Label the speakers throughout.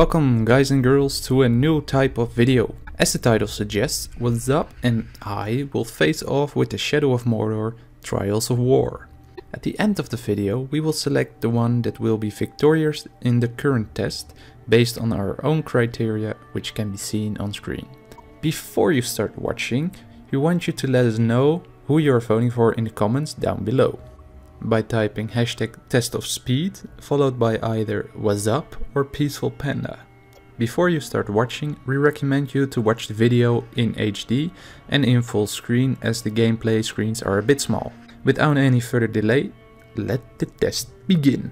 Speaker 1: Welcome guys and girls to a new type of video. As the title suggests, Wazab and I will face off with the Shadow of Mordor Trials of War. At the end of the video we will select the one that will be victorious in the current test based on our own criteria which can be seen on screen. Before you start watching, we want you to let us know who you are voting for in the comments down below by typing hashtag test of speed followed by either Wazab or peaceful panda. Before you start watching, we recommend you to watch the video in HD and in full screen as the gameplay screens are a bit small. Without any further delay, let the test begin.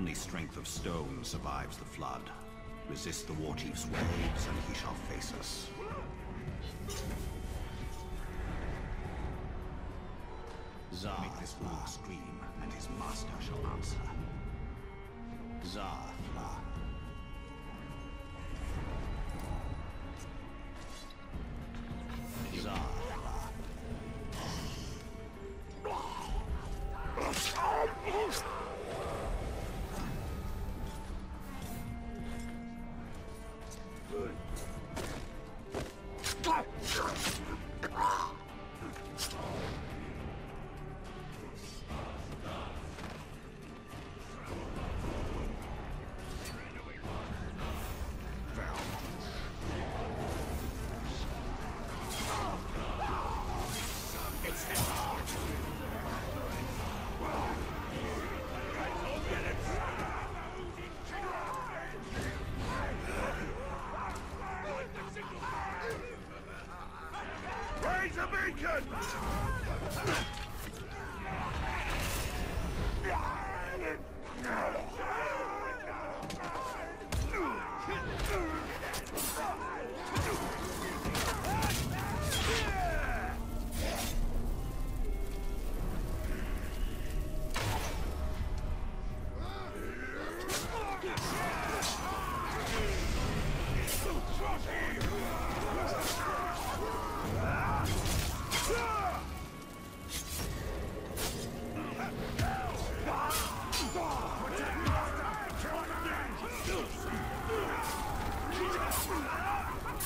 Speaker 2: Only strength of stone survives the flood. Resist the war chief's waves, and he shall face us. Zar Make this warg scream, and his master shall answer. Zar
Speaker 3: a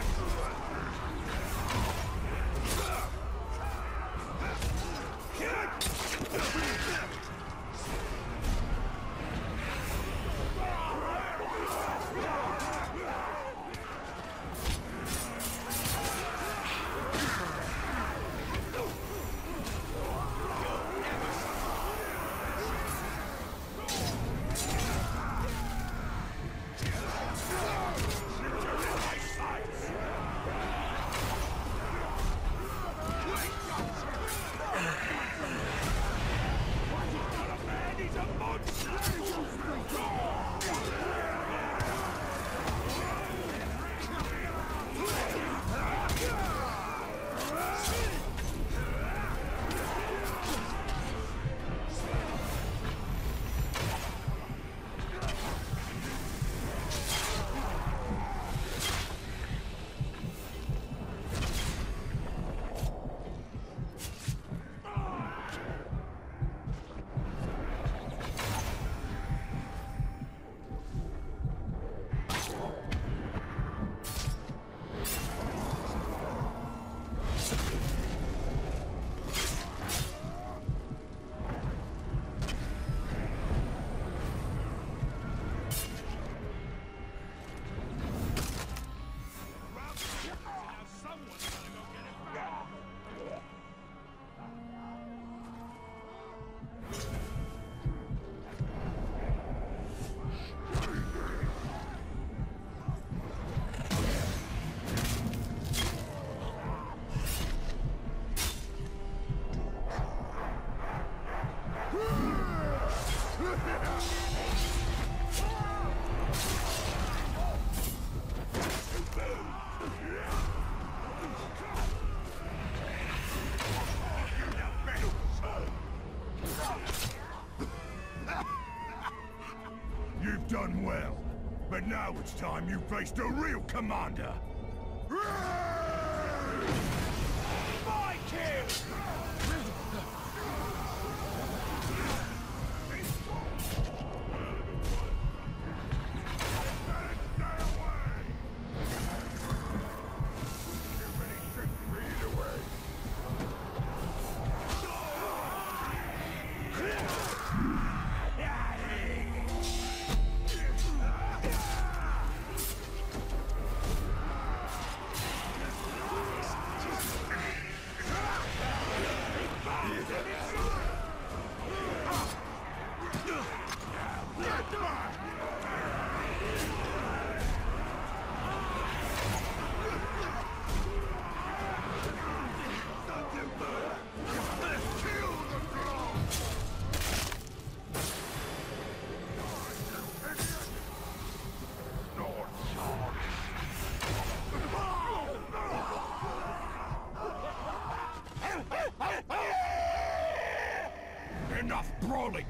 Speaker 3: Excellent. Oh, my God. You've done well, but now it's time you faced a real commander.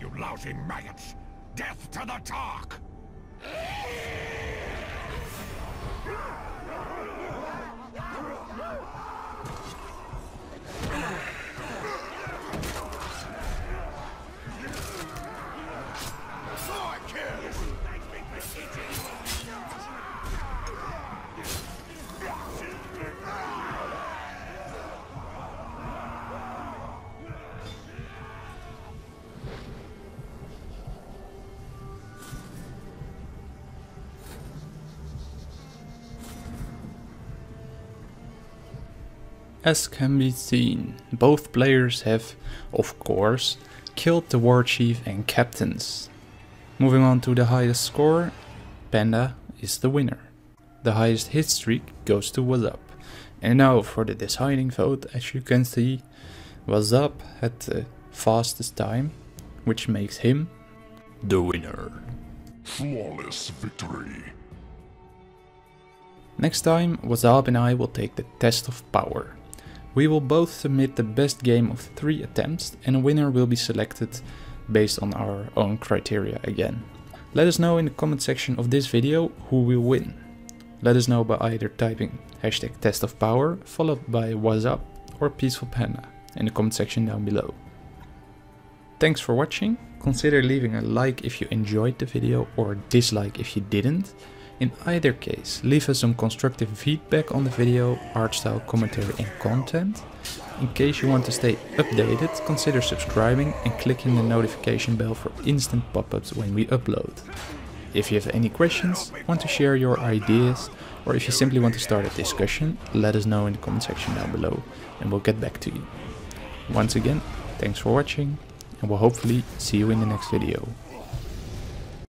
Speaker 3: You lousy maggots! Death to the Tark!
Speaker 1: As can be seen, both players have, of course, killed the war chief and captains. Moving on to the highest score, Panda is the winner. The highest hit streak goes to Wazab. And now for the deciding vote, as you can see, Wazab had the fastest time, which makes him the winner.
Speaker 3: Flawless victory.
Speaker 1: Next time, Wazab and I will take the test of power. We will both submit the best game of three attempts and a winner will be selected based on our own criteria again. Let us know in the comment section of this video who will win. Let us know by either typing hashtag test of power followed by Wazab or Peaceful Panda in the comment section down below. Thanks for watching, consider leaving a like if you enjoyed the video or dislike if you didn't. In either case, leave us some constructive feedback on the video, art style, commentary and content. In case you want to stay updated, consider subscribing and clicking the notification bell for instant pop-ups when we upload. If you have any questions, want to share your ideas, or if you simply want to start a discussion, let us know in the comment section down below and we'll get back to you. Once again, thanks for watching and we'll hopefully see you in the next video.